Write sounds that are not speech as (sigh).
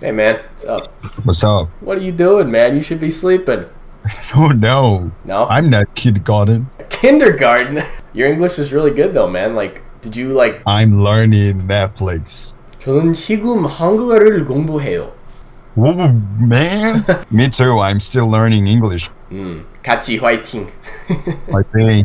Hey man, what's up? What's up? What are you doing, man? You should be sleeping. (laughs) Oh no, No? I'm not kindergarten. kindergarten. (laughs) Your English is really good though, man. Like, did you like? I'm learning Netflix. 저는 지금 한국어를 공부해요. Whoa, man. (laughs) Me too. I'm still learning English. 음, 같이 화이팅. I.